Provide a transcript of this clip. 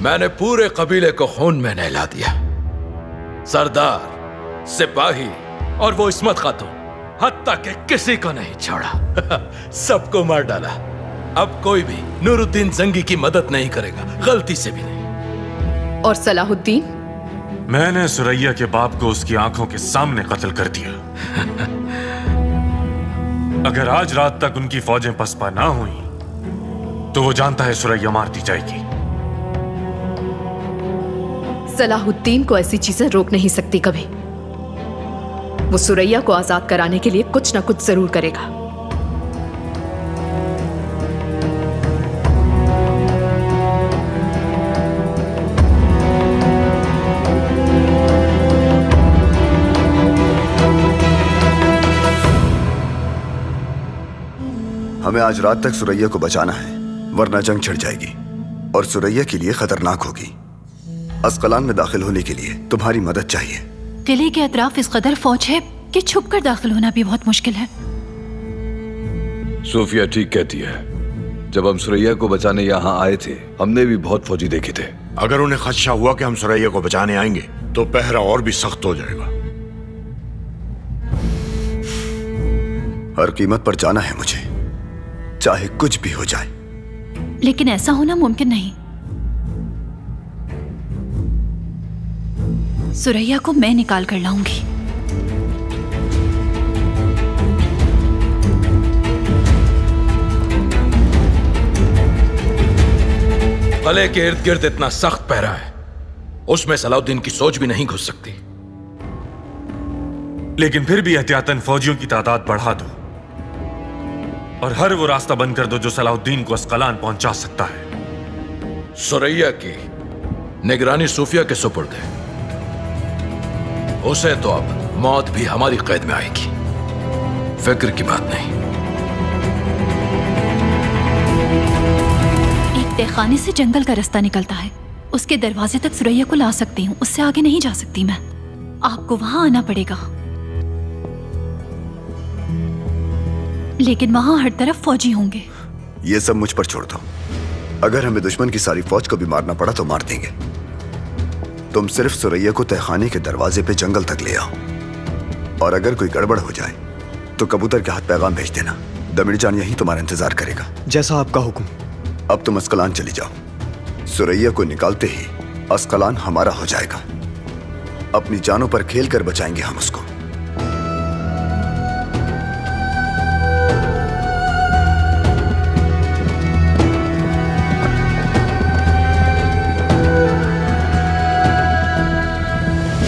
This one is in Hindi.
मैंने पूरे कबीले को खून में नहला दिया। सरदार सिपाही और वो इस्मत खातून हत्या के किसी को नहीं छोड़ा। सबको मार डाला। अब कोई भी नूरुद्दीन जंगी की मदद नहीं करेगा गलती से भी नहीं। और सलाहुद्दीन? मैंने सुरैया के बाप को उसकी आँखों के सामने कत्ल कर दिया। अगर आज रात तक उनकी फौजें पसपा ना हुई तो वो जानता है सुरैया मार दी जाएगी। सलाहुद्दीन को ऐसी चीज़ें रोक नहीं सकती कभी। वो सुरैया को आज़ाद कराने के लिए कुछ ना कुछ ज़रूर करेगा। हमें आज रात तक सुरैया को बचाना है, वरना जंग छिड़ जाएगी, और सुरैया के लिए खतरनाक होगी। अस्कलान में दाखिल होने के लिए तुम्हारी मदद चाहिए। किले के अतराफ इस कदर फौज है कि छुप कर दाखिल होना भी बहुत मुश्किल है। सोफिया ठीक कहती है। जब हम सुरैया को बचाने यहाँ आए थे हमने भी बहुत फौजी देखे थे। अगर उन्हें खदशा हुआ कि हम सुरैया को बचाने आएँगे तो पहरा और भी सख्त हो जाएगा। हर कीमत पर जाना है मुझे। चाहे कुछ भी हो जाए। लेकिन ऐसा होना मुमकिन नहीं। सुरैया को मैं निकाल कर लाऊँगी। गले के इर्द गिर्द इतना सख्त पहरा है उसमें सलाउद्दीन की सोच भी नहीं घुस सकती। लेकिन फिर भी एहतियातन फौजियों की तादाद बढ़ा दो। और हर वो रास्ता बंद कर दो जो सलाउद्दीन को अस्कलान पहुँचा सकता है। सुरैया की निगरानी सूफिया के सुपुर्द है। उसे तो अब मौत भी हमारी कैद में आएगी। फ़िक्र की बात नहीं। एक तहखाने से जंगल का रास्ता निकलता है। उसके दरवाजे तक सुरैया को ला सकती हूँ उससे आगे नहीं जा सकती मैं। आपको वहाँ आना पड़ेगा। लेकिन वहाँ हर तरफ़ फौजी होंगे। ये सब मुझ पर छोड़ दो। अगर हमें दुश्मन की सारी फौज को भी मारना पड़ा तो मार देंगे। तुम सिर्फ़ सुरैया को तहखाने के दरवाजे पे जंगल तक ले आओ। और अगर कोई गड़बड़ हो जाए तो कबूतर के हाथ पैगाम भेज देना। दमिर जान यही तुम्हारा इंतज़ार करेगा। जैसा आपका हुक्म। अब तुम अस्कलान चली जाओ। सुरैया को निकालते ही अस्कलान हमारा हो जाएगा। अपनी जानों पर खेल कर बचाएँगे हम उसको।